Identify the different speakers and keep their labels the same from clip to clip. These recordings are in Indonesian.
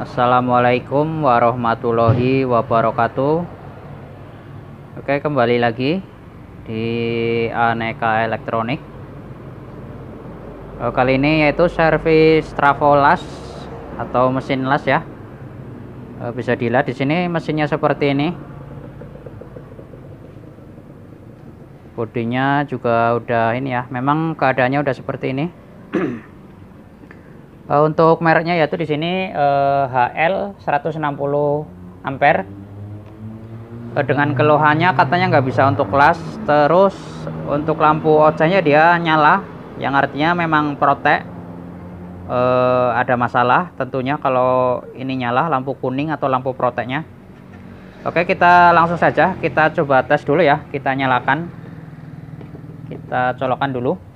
Speaker 1: Assalamualaikum warahmatullahi wabarakatuh. Oke kembali lagi di Aneka Elektronik. Oh, Kali ini yaitu servis trafo las atau mesin las ya. Oh, Bisa dilihat di sini mesinnya seperti ini. Bodinya juga udah ini ya Memang keadaannya udah seperti ini uh, untuk mereknya yaitu di sini uh, HL 160 ampere. Uh, dengan keluhannya katanya nggak bisa untuk kelas. Terus untuk lampu OC-nya dia nyala yang artinya memang protek. Uh, ada masalah tentunya kalau ini nyala lampu kuning atau lampu proteknya. Oke kita langsung saja kita coba tes dulu ya. Kita nyalakan. Kita colokkan dulu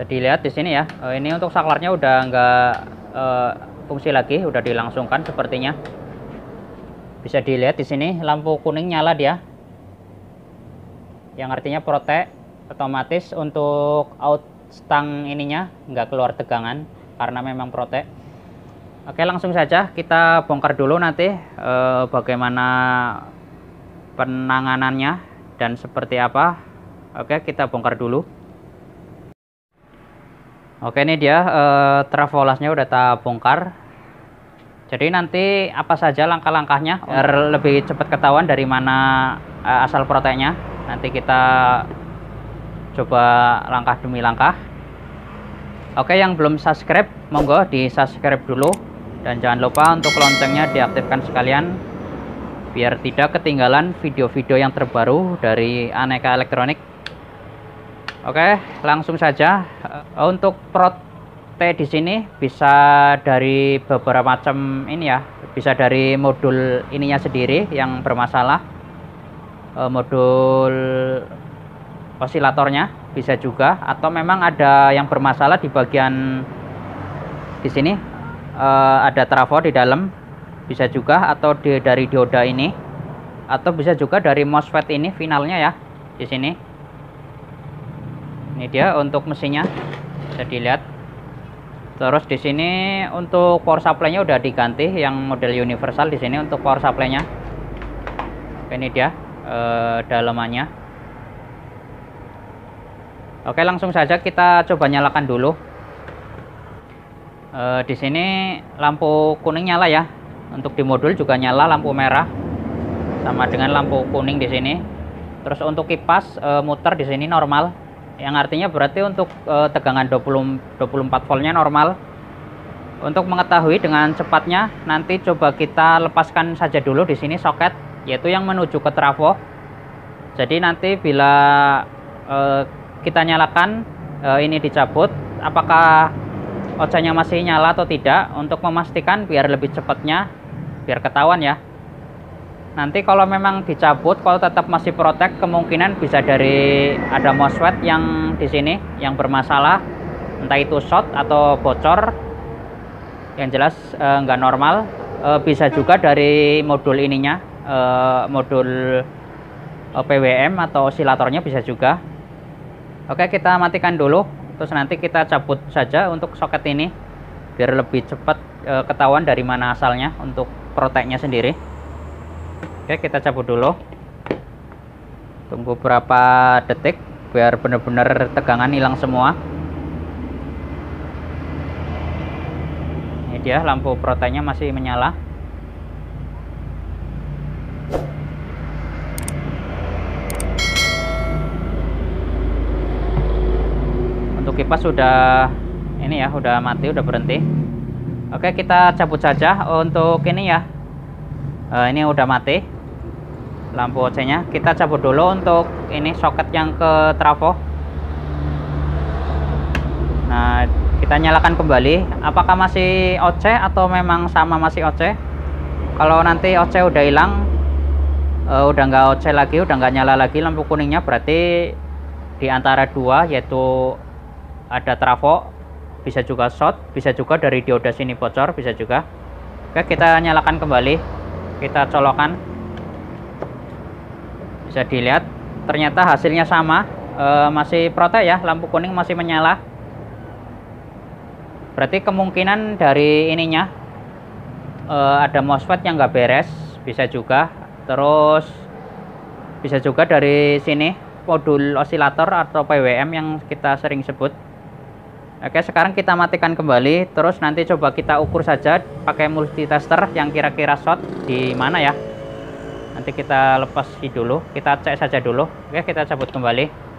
Speaker 1: bisa dilihat di sini ya. Uh, ini untuk saklarnya udah nggak uh, fungsi lagi udah dilangsungkan sepertinya. Bisa dilihat di sini lampu kuning nyala dia. Yang artinya protek otomatis untuk out stang ininya nggak keluar tegangan karena memang protek. Oke langsung saja kita bongkar dulu nanti uh, bagaimana penanganannya dan seperti apa. Oke kita bongkar dulu Oke ini dia eh, travolasnya udah tak bongkar. Jadi nanti apa saja langkah-langkahnya biar lebih cepat ketahuan dari mana eh, asal proteinnya. Nanti kita coba langkah demi langkah. Oke yang belum subscribe monggo di subscribe dulu dan jangan lupa untuk loncengnya diaktifkan sekalian biar tidak ketinggalan video-video yang terbaru dari Aneka Elektronik Oke, langsung saja. Uh, untuk prote di sini bisa dari beberapa macam ini ya. Bisa dari modul ininya sendiri yang bermasalah. Uh, modul osilatornya bisa juga atau memang ada yang bermasalah di bagian di sini uh, ada trafo di dalam bisa juga atau di, dari dioda ini atau bisa juga dari MOSFET ini finalnya ya di sini ini dia untuk mesinnya. Bisa dilihat. Terus di sini untuk power supply-nya udah diganti yang model universal di sini untuk power supply-nya. Ini dia eh, dalamannya. Oke langsung saja kita coba nyalakan dulu. Eh, di sini lampu kuning nyala ya. Untuk di modul juga nyala lampu merah. Sama dengan lampu kuning di sini. Terus untuk kipas eh, muter di sini normal yang artinya berarti untuk uh, tegangan 20 24 voltnya normal. Untuk mengetahui dengan cepatnya nanti coba kita lepaskan saja dulu di sini soket yaitu yang menuju ke trafo. Jadi nanti bila uh, kita nyalakan uh, ini dicabut apakah OC-nya masih nyala atau tidak untuk memastikan biar lebih cepatnya biar ketahuan ya nanti kalau memang dicabut kalau tetap masih protek kemungkinan bisa dari ada MOSFET yang di sini yang bermasalah. Entah itu short atau bocor. Yang jelas e, nggak normal. E, bisa juga dari modul ininya e, modul e, PWM atau osilatornya bisa juga. Oke kita matikan dulu. Terus nanti kita cabut saja untuk soket ini biar lebih cepat e, ketahuan dari mana asalnya untuk proteknya sendiri Oke kita cabut dulu. Tunggu berapa detik biar benar-benar tegangan hilang semua. Ini dia lampu proteinnya masih menyala. Untuk kipas sudah ini ya udah mati udah berhenti. Oke kita cabut saja. Untuk ini ya. Uh, ini udah mati lampu OC nya. Kita cabut dulu untuk ini soket yang ke trafo. Nah kita nyalakan kembali. Apakah masih OC atau memang sama masih OC kalau nanti OC udah hilang uh, udah nggak OC lagi udah nggak nyala lagi lampu kuningnya berarti di antara dua yaitu ada trafo bisa juga short bisa juga dari dioda sini bocor bisa juga. Oke kita nyalakan kembali. Kita colokan bisa dilihat ternyata hasilnya sama. E, masih protek ya lampu kuning masih menyala. Berarti kemungkinan dari ininya uh, ada MOSFET yang nggak beres bisa juga. Terus bisa juga dari sini modul osilator atau PWM yang kita sering sebut. Oke sekarang kita matikan kembali. Terus nanti coba kita ukur saja pakai multitester yang kira-kira short di mana ya nanti kita lepas dulu. Kita cek saja dulu. Oke kita cabut kembali.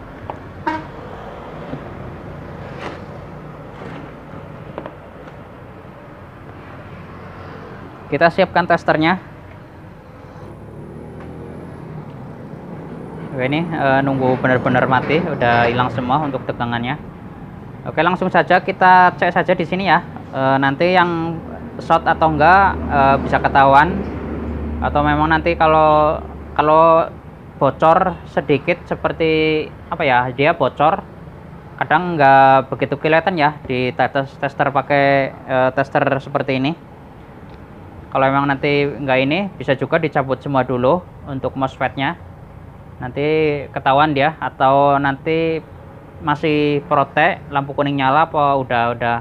Speaker 1: Kita siapkan testernya. Oke ini e, nunggu benar-benar mati. Udah hilang semua untuk tegangannya. Oke langsung saja kita cek saja di sini ya. E, nanti yang short atau enggak e, bisa ketahuan atau memang nanti kalau kalau bocor sedikit seperti apa ya dia bocor kadang enggak begitu kelihatan ya di tester pakai e, tester seperti ini. Kalau memang nanti enggak ini bisa juga dicabut semua dulu untuk MOSFET-nya. Nanti ketahuan dia atau nanti masih protek lampu kuning nyala apa udah udah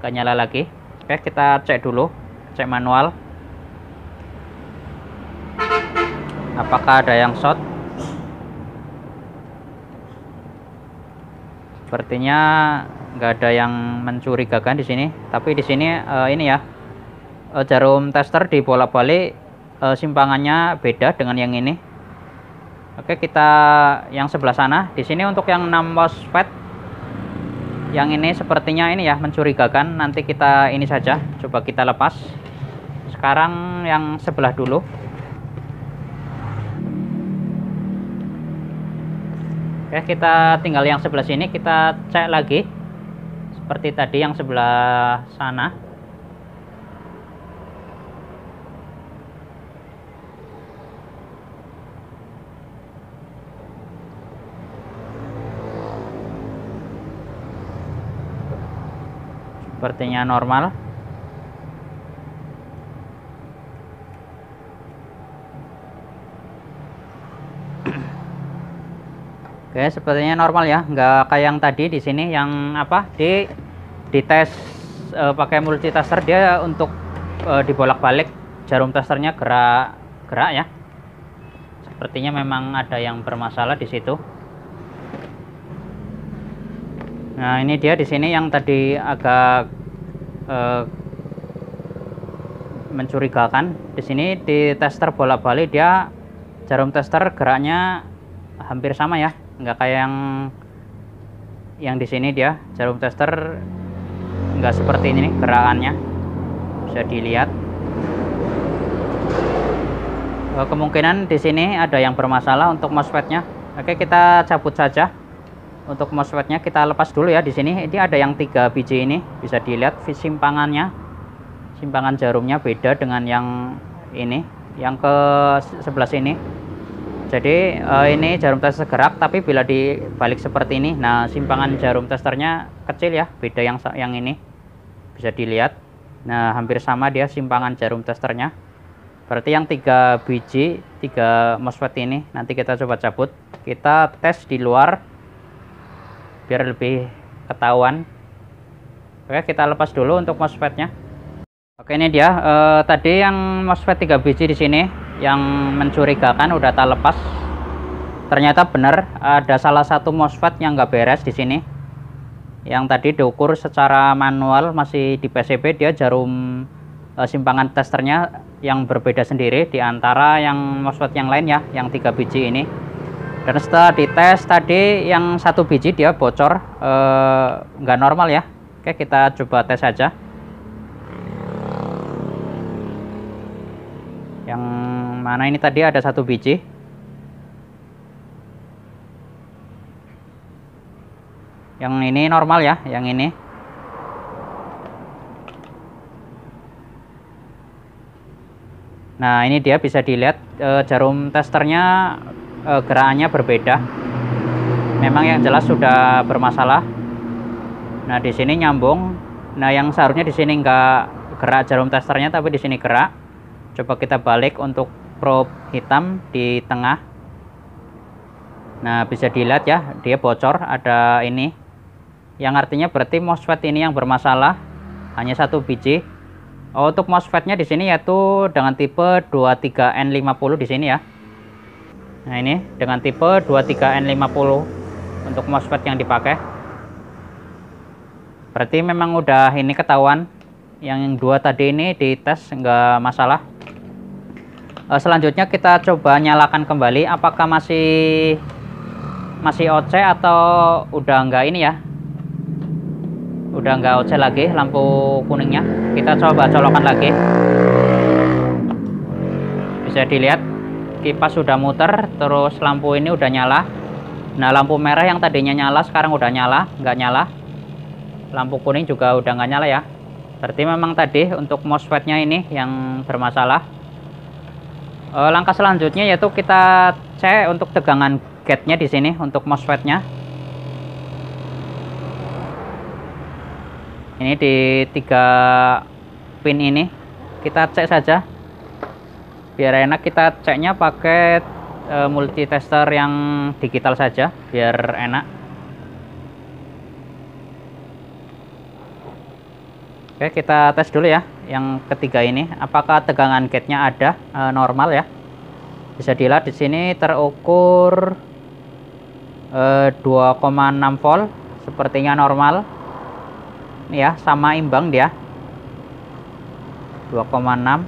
Speaker 1: gak nyala lagi. Oke kita cek dulu cek manual apakah ada yang short? Sepertinya nggak ada yang mencurigakan di sini. Tapi di sini uh, ini ya uh, jarum tester di bolak-balik uh, simpangannya beda dengan yang ini. Oke kita yang sebelah sana. Di sini untuk yang 6 MOSFET yang ini sepertinya ini ya mencurigakan. Nanti kita ini saja coba kita lepas. Sekarang yang sebelah dulu Oke kita tinggal yang sebelah sini kita cek lagi. Seperti tadi yang sebelah sana. Sepertinya normal Oke, sepertinya normal ya, nggak kayak yang tadi di sini yang apa di dites e, pakai multitester dia untuk e, dibolak-balik jarum testernya gerak gerak ya. Sepertinya memang ada yang bermasalah di situ. Nah, ini dia di sini yang tadi agak uh, mencurigakan. Di sini di tester bolak-balik dia jarum tester geraknya hampir sama ya, nggak kayak yang yang di sini dia jarum tester nggak seperti ini nih gerakannya. Bisa dilihat. Uh, kemungkinan di sini ada yang bermasalah untuk MOSFET-nya. Oke, kita cabut saja. Untuk MOSFET-nya kita lepas dulu ya di sini. Ini ada yang tiga biji ini bisa dilihat simpangannya simpangan jarumnya beda dengan yang ini yang ke sebelah sini jadi uh, ini jarum tester gerak tapi bila dibalik seperti ini nah simpangan jarum testernya kecil ya beda yang yang ini. Bisa dilihat. Nah hampir sama dia simpangan jarum testernya. Berarti yang tiga biji tiga MOSFET ini nanti kita coba cabut. Kita tes di luar biar lebih ketahuan. Oke kita lepas dulu untuk MOSFET-nya. Oke ini dia e, tadi yang MOSFET 3 biji di sini yang mencurigakan udah tak lepas. Ternyata benar ada salah satu MOSFET yang nggak beres di sini. Yang tadi diukur secara manual masih di PCB dia jarum e, simpangan testernya yang berbeda sendiri di antara yang MOSFET yang lain ya yang tiga biji ini. Dan setelah dites tadi yang satu biji dia bocor eh, nggak normal ya. Oke kita coba tes saja yang mana ini tadi ada satu biji yang ini normal ya yang ini nah ini dia bisa dilihat e, jarum testernya e, gerakannya berbeda. Memang yang jelas sudah bermasalah. Nah, di sini nyambung. Nah, yang seharusnya di sini enggak gerak jarum testernya tapi di sini gerak. Coba kita balik untuk probe hitam di tengah. Nah, bisa dilihat ya, dia bocor ada ini. Yang artinya berarti MOSFET ini yang bermasalah. Hanya satu biji. Oh, untuk MOSFET-nya di sini yaitu dengan tipe 23N50 di sini ya. Nah, ini dengan tipe 23N50 untuk MOSFET yang dipakai. Berarti memang udah ini ketahuan yang dua tadi ini dites enggak masalah. Uh, selanjutnya kita coba nyalakan kembali. Apakah masih masih OC atau udah enggak ini ya? Udah nggak OC lagi lampu kuningnya. Kita coba colokan lagi. Bisa dilihat kipas sudah muter terus lampu ini udah nyala. Nah lampu merah yang tadinya nyala sekarang udah nyala nggak nyala. Lampu kuning juga udah nggak nyala ya. Berarti memang tadi untuk MOSFET nya ini yang bermasalah e, langkah selanjutnya yaitu kita cek untuk tegangan gate nya di sini untuk MOSFET nya ini di tiga pin ini. Kita cek saja. Biar enak kita ceknya pakai e, multitester yang digital saja biar enak. Oke kita tes dulu ya yang ketiga ini apakah tegangan gate nya ada? E, normal ya. Bisa dilihat di sini terukur e, 2,6 volt. Sepertinya normal. Ya sama imbang dia. 2,6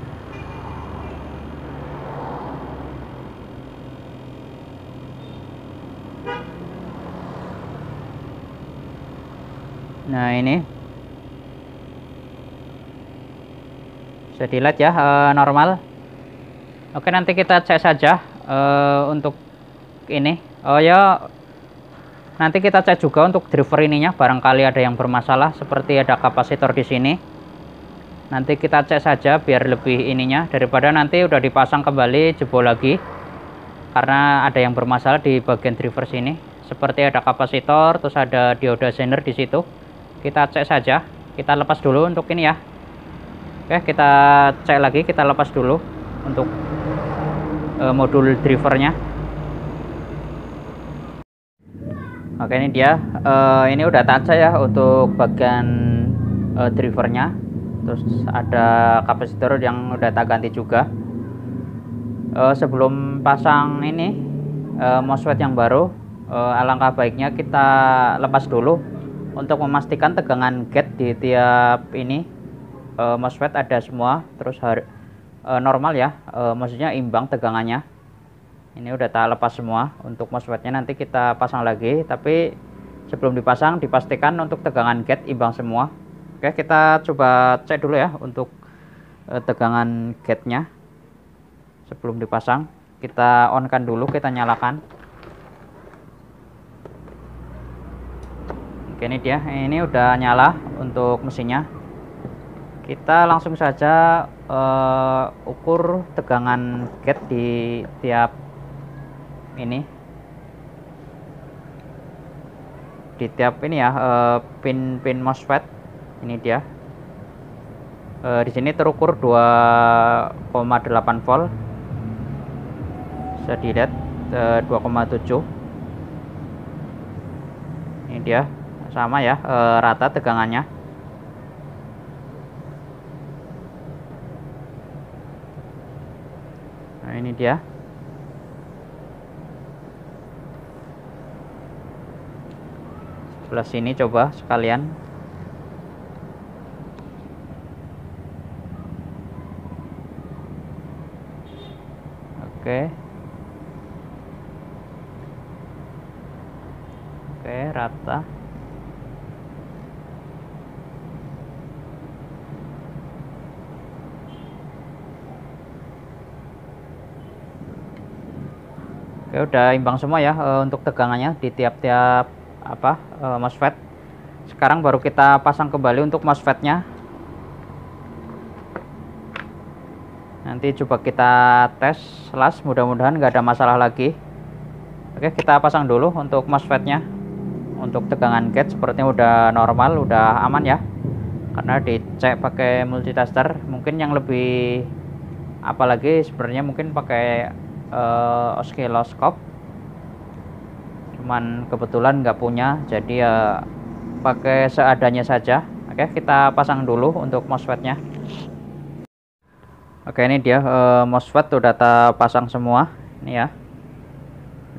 Speaker 1: nah ini bisa dilihat ya uh, normal oke nanti kita cek saja uh, untuk ini oh ya Nanti kita cek juga untuk driver ininya, barangkali ada yang bermasalah seperti ada kapasitor di sini. Nanti kita cek saja biar lebih ininya daripada nanti udah dipasang kembali jebol lagi. Karena ada yang bermasalah di bagian driver sini. Seperti ada kapasitor, terus ada dioda zener di situ. Kita cek saja. Kita lepas dulu untuk ini ya. Oke, kita cek lagi, kita lepas dulu untuk uh, modul drivernya. oke ini dia. Uh, ini udah taca ya untuk bagian uh, drivernya. Terus ada kapasitor yang udah tak ganti juga. Uh, sebelum pasang ini uh, MOSFET yang baru uh, alangkah baiknya kita lepas dulu untuk memastikan tegangan gate di tiap ini uh, MOSFET ada semua terus uh, normal ya. Uh, maksudnya imbang tegangannya. Ini udah tak lepas semua untuk MOSFET-nya nanti kita pasang lagi tapi sebelum dipasang dipastikan untuk tegangan gate imbang semua. Oke kita coba cek dulu ya untuk eh, tegangan gate-nya. Sebelum dipasang kita on kan dulu kita nyalakan. Oke ini dia. Ini udah nyala untuk mesinnya kita langsung saja uh, ukur tegangan gate di tiap ini. Di tiap ini ya uh, pin pin MOSFET. Ini dia. Uh, di sini terukur 2,8 volt. Bisa dilihat uh, 2,7 ini dia sama ya uh, rata tegangannya nah ini dia. Sebelah sini coba sekalian. Oke. Oke rata Oke, udah imbang semua ya uh, untuk tegangannya di tiap-tiap apa uh, MOSFET. Sekarang baru kita pasang kembali untuk MOSFET-nya. Nanti coba kita tes las mudah-mudahan nggak ada masalah lagi. Oke kita pasang dulu untuk MOSFET-nya. Untuk tegangan gate sepertinya udah normal udah aman ya. Karena dicek pakai multitester mungkin yang lebih apalagi sebenarnya mungkin pakai uh, oscilloscope. Cuman kebetulan nggak punya jadi ya pakai seadanya saja. Oke kita pasang dulu untuk MOSFET nya oke ini dia uh, MOSFET udah ta pasang semua. Ini ya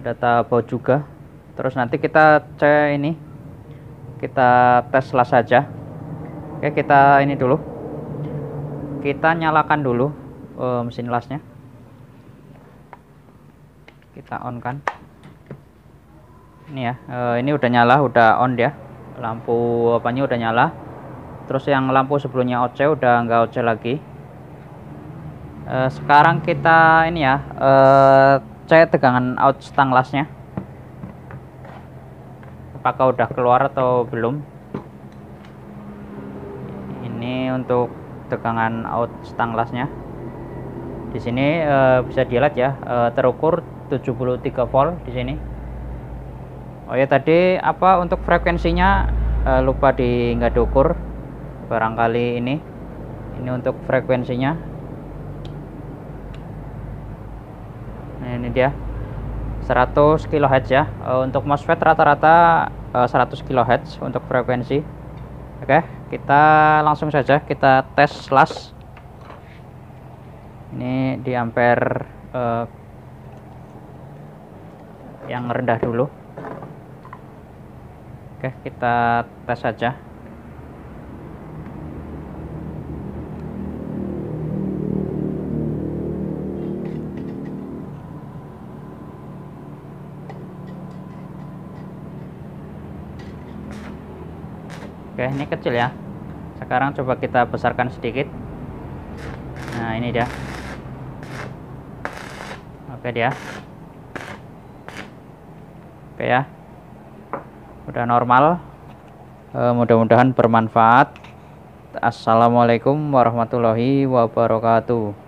Speaker 1: udah ta baut juga. Terus nanti kita cek ini kita tes las saja. Oke kita ini dulu. Kita nyalakan dulu uh, mesin lasnya kita on kan? Ini ya uh, ini udah nyala udah on ya lampu apanya udah nyala. Terus yang lampu sebelumnya OC udah nggak OC lagi. Uh, sekarang kita ini ya uh, cek tegangan out stang lasnya. Apakah udah keluar atau belum? Ini untuk tegangan out stang lasnya. Di sini uh, bisa dilihat ya uh, terukur 73 volt di sini. Oh ya tadi apa untuk frekuensinya? Uh, lupa di nggak diukur barangkali ini. Ini untuk frekuensinya. Nah, ini dia. 100 kHz ya. Uh, untuk MOSFET rata-rata uh, 100 kHz untuk frekuensi. Oke kita langsung saja kita tes las. Ini di ampere uh, yang rendah dulu oke kita tes saja Oke, ini kecil ya. Sekarang coba kita besarkan sedikit. Nah, ini dia. Oke dia oke ya. Udah normal. E, mudah-mudahan bermanfaat. Assalamualaikum warahmatullahi wabarakatuh